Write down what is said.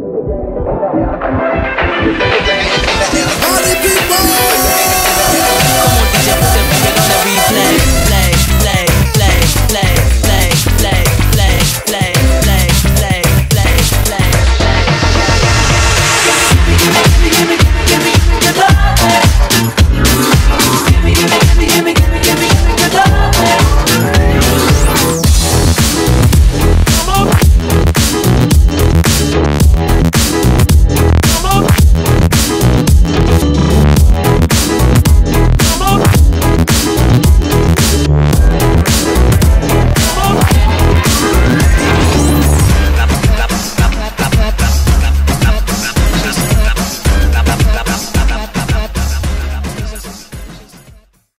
了。